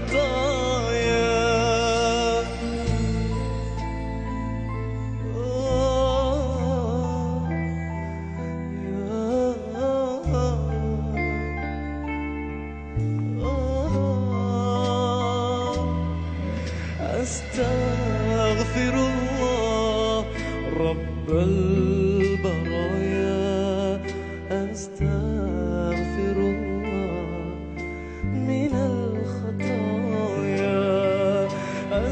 الخطايا آه أستغفر الله رب البرايا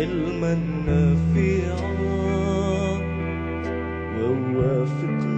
حلما نافعا ووافق